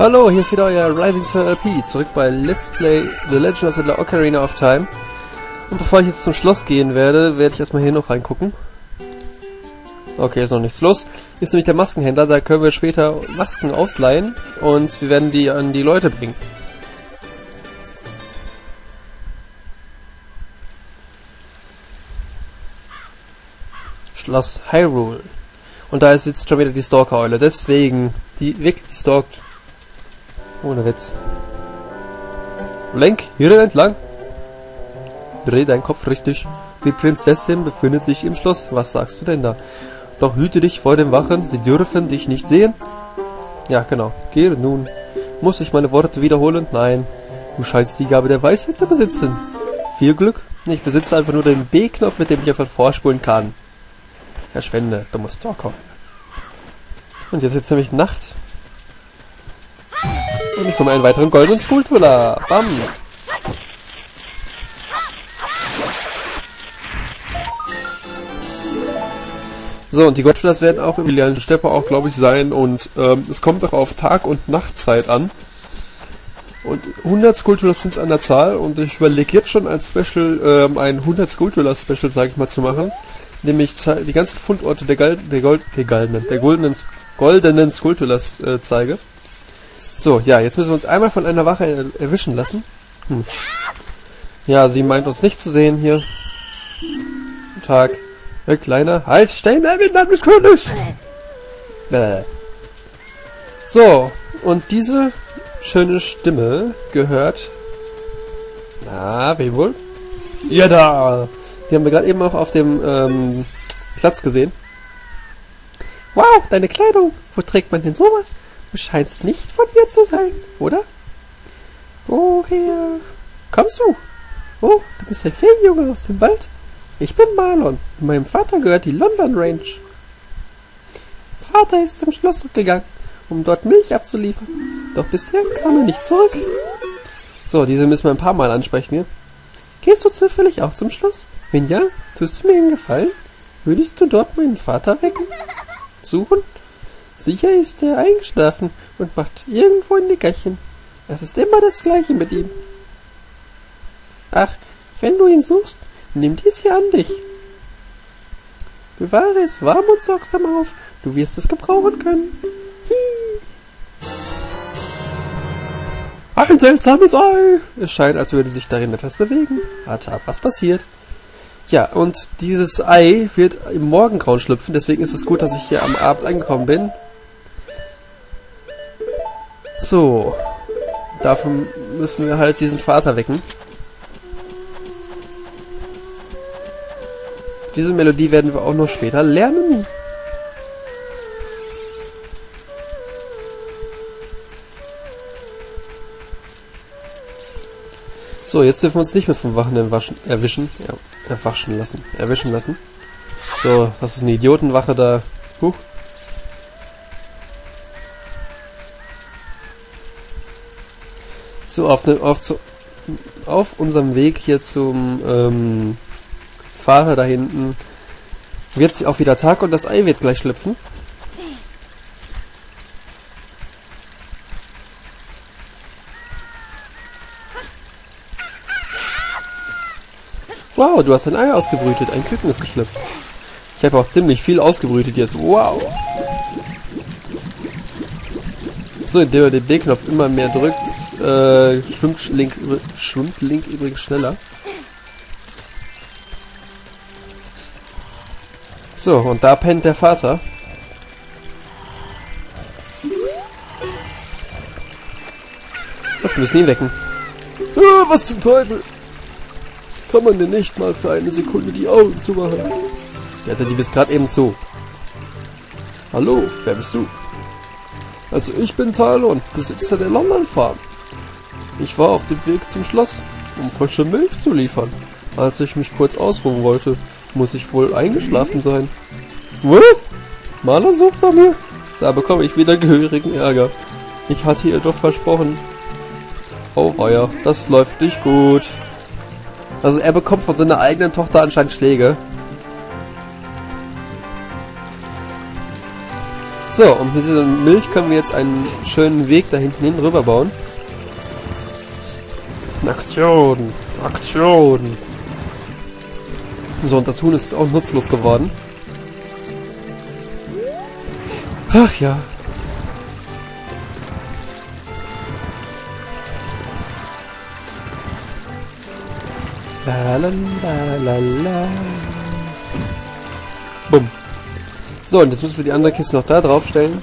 Hallo, hier ist wieder euer Rising Star LP, zurück bei Let's Play The Legend of Zelda Ocarina of Time. Und bevor ich jetzt zum Schloss gehen werde, werde ich erstmal hier noch reingucken. Okay, ist noch nichts los. Hier ist nämlich der Maskenhändler, da können wir später Masken ausleihen und wir werden die an die Leute bringen. Schloss Hyrule. Und da ist jetzt schon wieder die Stalker-Eule. Deswegen, die wirklich stalkt. Ohne Witz. Lenk hier entlang. Dreh deinen Kopf richtig. Die Prinzessin befindet sich im Schloss. Was sagst du denn da? Doch hüte dich vor den Wachen. Sie dürfen dich nicht sehen. Ja, genau. Gehe nun. Muss ich meine Worte wiederholen? Nein. Du scheinst die Gabe der Weisheit zu besitzen. Viel Glück. Ich besitze einfach nur den B-Knopf, mit dem ich einfach vorspulen kann. Verschwende, dummer Stalker. Und jetzt ist nämlich Nacht. Und ich komme einen weiteren goldenen Skulpturer. Bam! So, und die Gottfrieders werden auch im Lilianen Steppe auch, glaube ich, sein. Und ähm, es kommt auch auf Tag- und Nachtzeit an. Und 100 Skulpturas sind es an der Zahl. Und ich überlege jetzt schon als Special, ähm, ein 100 Skulpturas-Special, sage ich mal, zu machen. Nämlich die ganzen Fundorte der, Gal der, Gold der, Goldenen, der goldenen, goldenen Skulpturas äh, zeige. So, ja, jetzt müssen wir uns einmal von einer Wache er erwischen lassen. Hm. Ja, sie meint uns nicht zu sehen hier. Guten Tag. Herr Kleiner. Halt, stell mir im Namen des Königs! Bäh. So, und diese schöne Stimme gehört... Na, wem wohl? Ja, da! Die haben wir gerade eben auch auf dem ähm, Platz gesehen. Wow, deine Kleidung! Wo trägt man denn sowas? Du scheinst nicht von hier zu sein, oder? Woher kommst du? Oh, du bist ein Feenjunge aus dem Wald. Ich bin Marlon. Meinem Vater gehört die London Range. Vater ist zum Schloss gegangen, um dort Milch abzuliefern. Doch bisher kam er nicht zurück. So, diese müssen wir ein paar Mal ansprechen hier. Gehst du zufällig auch zum Schloss? Wenn ja, tust du mir einen Gefallen? Würdest du dort meinen Vater wecken? Suchen? Sicher ist er eingeschlafen und macht irgendwo ein Nickerchen. Es ist immer das Gleiche mit ihm. Ach, wenn du ihn suchst, nimm dies hier an dich. Bewahre es warm und sorgsam auf. Du wirst es gebrauchen können. Hi. Ein seltsames Ei! Es scheint, als würde sich darin etwas bewegen. Warte ab, was passiert. Ja, und dieses Ei wird im Morgengrauen schlüpfen, deswegen ist es gut, dass ich hier am Abend angekommen bin. So. Dafür müssen wir halt diesen Vater wecken. Diese Melodie werden wir auch noch später lernen. So, jetzt dürfen wir uns nicht mehr vom Wachen waschen, erwischen. Ja, erwaschen lassen. Erwischen lassen. So, was ist eine Idiotenwache da? Huch. So, auf, ne, auf, zu, auf unserem Weg hier zum ähm, Vater da hinten wird sie auch wieder Tag und das Ei wird gleich schlüpfen. Wow, du hast ein Ei ausgebrütet. Ein Küken ist geschlüpft. Ich habe auch ziemlich viel ausgebrütet jetzt. Wow. So, indem er den B-Knopf immer mehr drückt, äh, schwimmt Link, schwimmt Link übrigens schneller. So, und da pennt der Vater. Wir müssen ihn wecken. Ah, was zum Teufel? Kann man denn nicht mal für eine Sekunde die Augen zumachen? Ja, die bis gerade eben zu. Hallo, wer bist du? Also ich bin Talon, Besitzer der London Farm. Ich war auf dem Weg zum Schloss, um frische Milch zu liefern. Als ich mich kurz ausruhen wollte, muss ich wohl eingeschlafen sein. What? Marlon sucht nach mir? Da bekomme ich wieder gehörigen Ärger. Ich hatte ihr doch versprochen. Oh weia, das läuft nicht gut. Also er bekommt von seiner eigenen Tochter anscheinend Schläge. So, und mit dieser Milch können wir jetzt einen schönen Weg da hinten hin rüber bauen. Aktion! Aktion! So, und das Huhn ist auch nutzlos geworden. Ach ja. La la la la la. Bumm. So, und jetzt müssen wir die andere Kiste noch da draufstellen.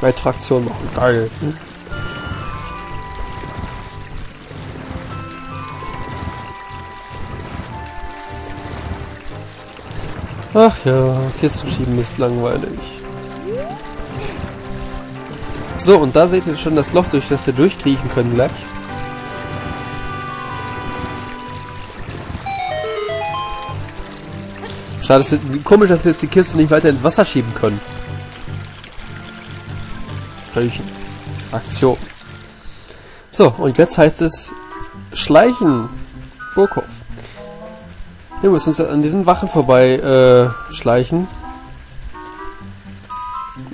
Bei Traktion machen. Geil. Ach ja, Kisten schieben ist langweilig. So, und da seht ihr schon das Loch, durch das wir durchkriechen können gleich. Schade, dass wir, komisch, dass wir jetzt die Kiste nicht weiter ins Wasser schieben können. Kriechen. Aktion. So, und jetzt heißt es Schleichen. Burghof. Wir müssen uns an diesen Wachen vorbei äh, schleichen.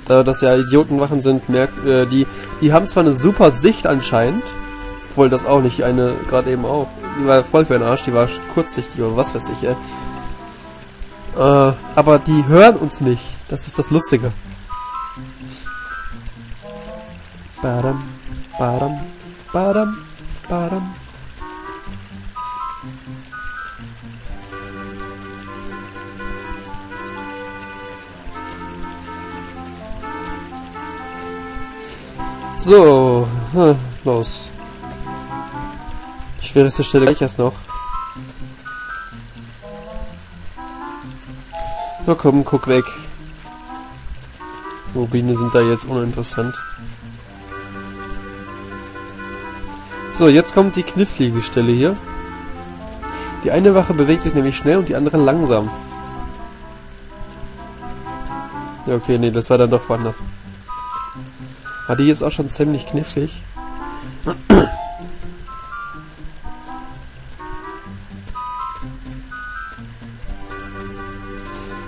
Da das ja Idiotenwachen sind, merkt, äh, die, die haben zwar eine super Sicht anscheinend, obwohl das auch nicht eine, gerade eben auch. Die war voll für den Arsch, die war kurzsichtig oder was weiß ich, ey. Äh, aber die hören uns nicht. Das ist das Lustige. Badam, badam, badam, badam. So, hm, los. Die schwerste Stelle gleich erst noch. So, komm, guck weg. Rubine sind da jetzt uninteressant. So, jetzt kommt die knifflige Stelle hier. Die eine Wache bewegt sich nämlich schnell und die andere langsam. Ja, okay, nee, das war dann doch woanders. Aber die ist auch schon ziemlich knifflig.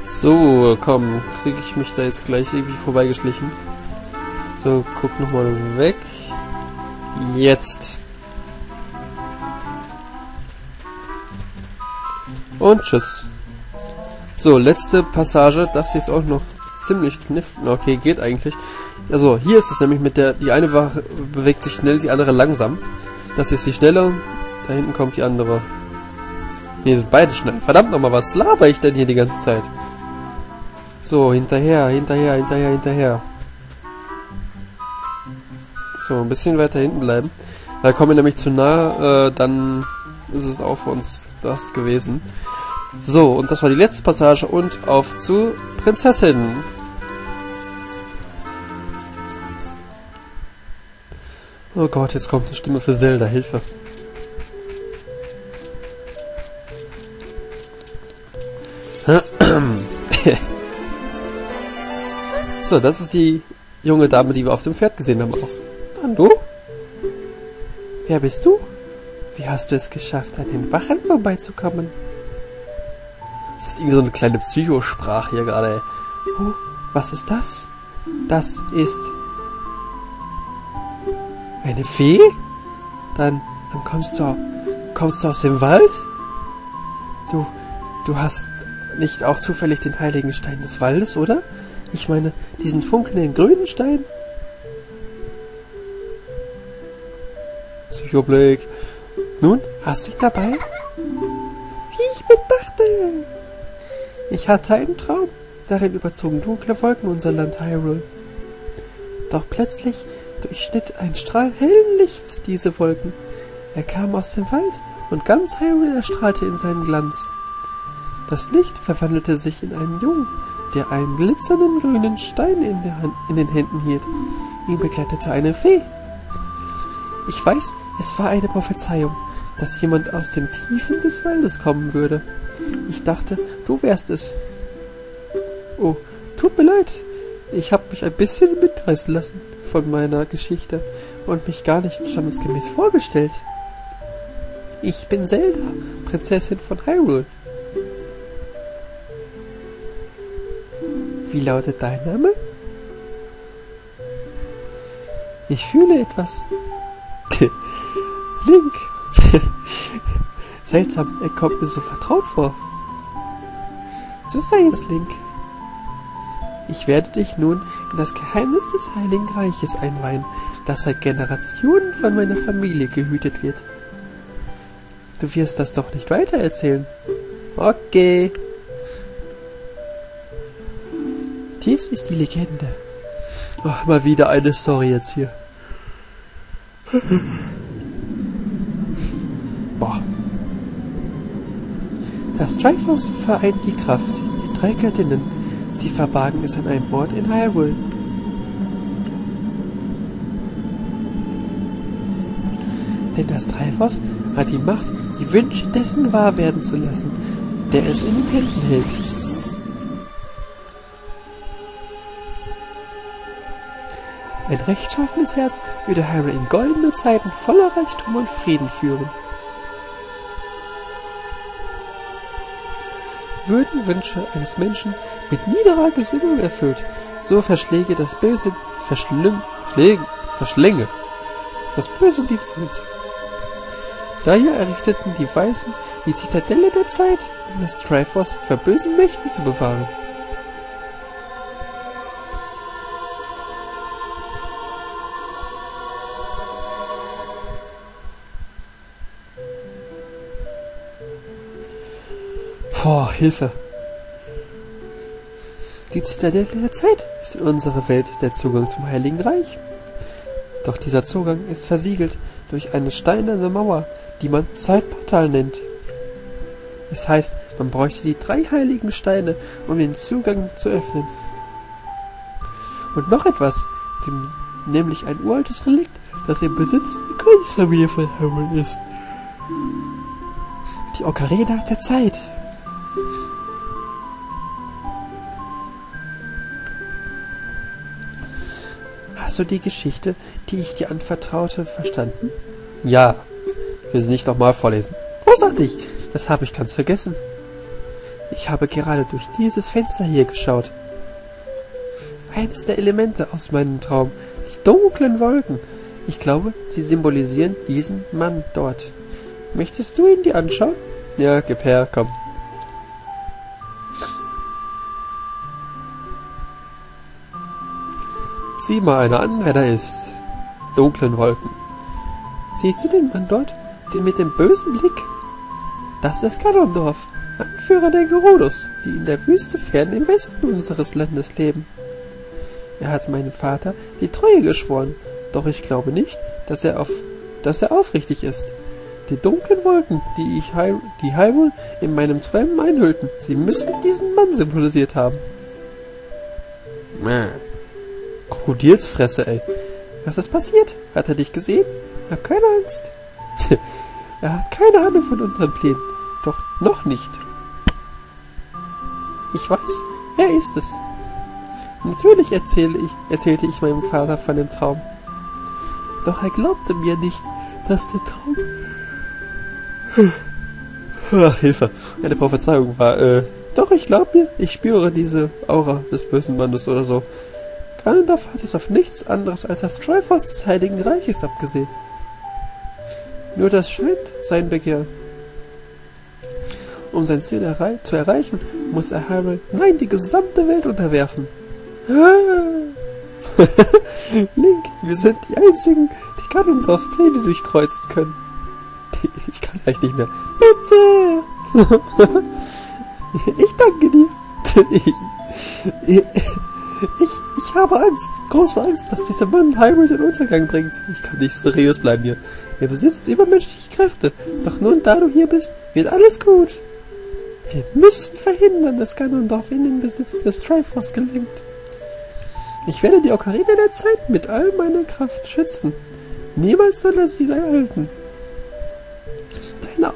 So, komm, kriege ich mich da jetzt gleich irgendwie vorbeigeschlichen. So, guck nochmal weg. Jetzt. Und tschüss. So, letzte Passage. Das hier ist auch noch ziemlich kniff. Okay, geht eigentlich. Also, hier ist es nämlich mit der... Die eine Wache bewegt sich schnell, die andere langsam. Das ist die schnelle. Da hinten kommt die andere. Ne, sind beide schnell. Verdammt nochmal, was laber ich denn hier die ganze Zeit? So, hinterher, hinterher, hinterher, hinterher. So, ein bisschen weiter hinten bleiben. Da kommen wir nämlich zu nah, äh, dann ist es auch für uns das gewesen. So, und das war die letzte Passage und auf zu Prinzessin. Oh Gott, jetzt kommt eine Stimme für Zelda, Hilfe. So, das ist die junge Dame, die wir auf dem Pferd gesehen haben auch. Du? Wer bist du? Wie hast du es geschafft, an den Wachen vorbeizukommen? Das ist irgendwie so eine kleine Psychosprache hier gerade. Oh, was ist das? Das ist eine Fee? Dann, dann kommst du, kommst du aus dem Wald? Du, du hast nicht auch zufällig den heiligen Stein des Waldes, oder? Ich meine, diesen funkelnden grünen Stein? Psychoblick. Nun, hast du ihn dabei? Wie ich bedachte. Ich hatte einen Traum. Darin überzogen dunkle Wolken unser Land Hyrule. Doch plötzlich durchschnitt ein Strahl hellen Lichts diese Wolken. Er kam aus dem Wald und ganz Hyrule erstrahlte in seinen Glanz. Das Licht verwandelte sich in einen Jungen, der einen glitzernden grünen Stein in, Hand, in, den Händen hielt. Ihn begleitete eine Fee. Ich weiß, es war eine Prophezeiung, dass jemand aus dem Tiefen des Waldes kommen würde. Ich dachte, du wärst es. Oh, tut mir leid. Ich habe mich ein bisschen mitreißen lassen von meiner Geschichte und mich gar nicht stammesgemäß vorgestellt. Ich bin Zelda, Prinzessin von Hyrule. Wie lautet dein Name? Ich fühle etwas. Link. Seltsam, er kommt mir so vertraut vor. So sei es, Link. Ich werde dich nun in das Geheimnis des Heiligen Reiches einweihen, das seit Generationen von meiner Familie gehütet wird. Du wirst das doch nicht weitererzählen. Okay. Dies ist die Legende. Ach, mal wieder eine Story jetzt hier. Boah. Das Triforce vereint die Kraft der drei Göttinnen. Sie verbargen es an einem Ort in Hyrule. Denn das Triforce hat die Macht, die Wünsche dessen wahr werden zu lassen, der es in den Händen hält. Ein rechtschaffenes Herz würde Hyrule in goldene Zeiten voller Reichtum und Frieden führen. Würden Wünsche eines Menschen mit niederer Gesinnung erfüllt, so verschläge das Böse, schläge, verschlänge das Böse die Welt. Daher errichteten die Weißen die Zitadelle der Zeit, um das Triforce vor bösen Mächten zu bewahren. Boah, Hilfe. Die Zitadelle der Zeit ist in unserer Welt der Zugang zum Heiligen Reich. Doch dieser Zugang ist versiegelt durch eine steinerne Mauer, die man Zeitportal nennt. Es heißt, man bräuchte die drei heiligen Steine, um den Zugang zu öffnen. Und noch etwas, dem, nämlich ein uraltes Relikt, das im Besitz der Königsfamilie von Hyrule ist. Die Ocarina der Zeit. Hast du die Geschichte, die ich dir anvertraute, verstanden? Ja. Will sie nicht nochmal vorlesen. Großartig. Das habe ich ganz vergessen. Ich habe gerade durch dieses Fenster hier geschaut. Eines der Elemente aus meinem Traum, die dunklen Wolken. Ich glaube, sie symbolisieren diesen Mann dort. Möchtest du ihn dir anschauen? Ja, gib her, komm. Sieh mal einer an, wer da ist. Dunklen Wolken. Siehst du den Mann dort? Den mit dem bösen Blick? Das ist Ganondorf, Anführer der Gerudos, die in der Wüste fern im Westen unseres Landes leben. Er hat meinem Vater die Treue geschworen, doch ich glaube nicht, dass er, auf, dass er aufrichtig ist. Die dunklen Wolken, die ich Hy die Hyrule in meinem Träumen einhüllten, sie müssen diesen Mann symbolisiert haben. Mäh. Krokodilsfresse, ey. Was ist passiert? Hat er dich gesehen? Hab keine Angst. er hat keine Ahnung von unseren Plänen. Doch noch nicht. Ich weiß, er ist es. Natürlich erzähle ich, erzählte ich meinem Vater von dem Traum. Doch er glaubte mir nicht, dass der Traum... Hilfe. Eine Prophezeiung war, äh... Doch, ich glaube mir, ich spüre diese Aura des bösen Mannes oder so. Ganondorf hat es auf nichts anderes als das Triforce des Heiligen Reiches abgesehen. Nur das scheint sein Begehr. Um sein Ziel errei zu erreichen, muss er Hyrule, nein, die gesamte Welt unterwerfen. Link, wir sind die Einzigen, die Ganondorfs Pläne durchkreuzen können. Ich kann gleich nicht mehr. Bitte! Ich danke dir. Ich, ich, ich habe Angst, große Angst, dass dieser Mann Hyrule den Untergang bringt. Ich kann nicht seriös bleiben hier. Er besitzt übermenschliche Kräfte. Doch nun, da du hier bist, wird alles gut. Wir müssen verhindern, dass Ganondorf in den Besitz des Triforce gelangt. Ich werde die Ocarina der Zeit mit all meiner Kraft schützen. Niemals soll er sie erhalten. Deine,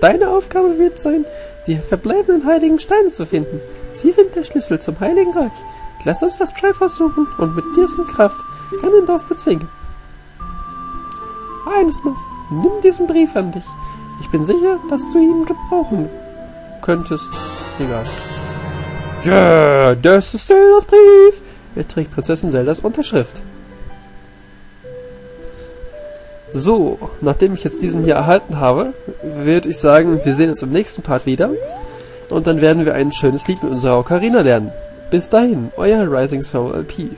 deine Aufgabe wird sein, die verbleibenden heiligen Steine zu finden. Sie sind der Schlüssel zum Heiligen Reich. Lass uns das Triforce suchen und mit dessen Kraft Ganondorf bezwingen. Eines noch. Nimm diesen Brief an dich. Ich bin sicher, dass du ihn gebrauchen könntest. Egal. Ja, yeah, das ist Zeldas Brief. Er trägt Prinzessin Zeldas Unterschrift. So, nachdem ich jetzt diesen hier erhalten habe, würde ich sagen, wir sehen uns im nächsten Part wieder. Und dann werden wir ein schönes Lied mit unserer Ocarina lernen. Bis dahin, euer Rising Soul LP.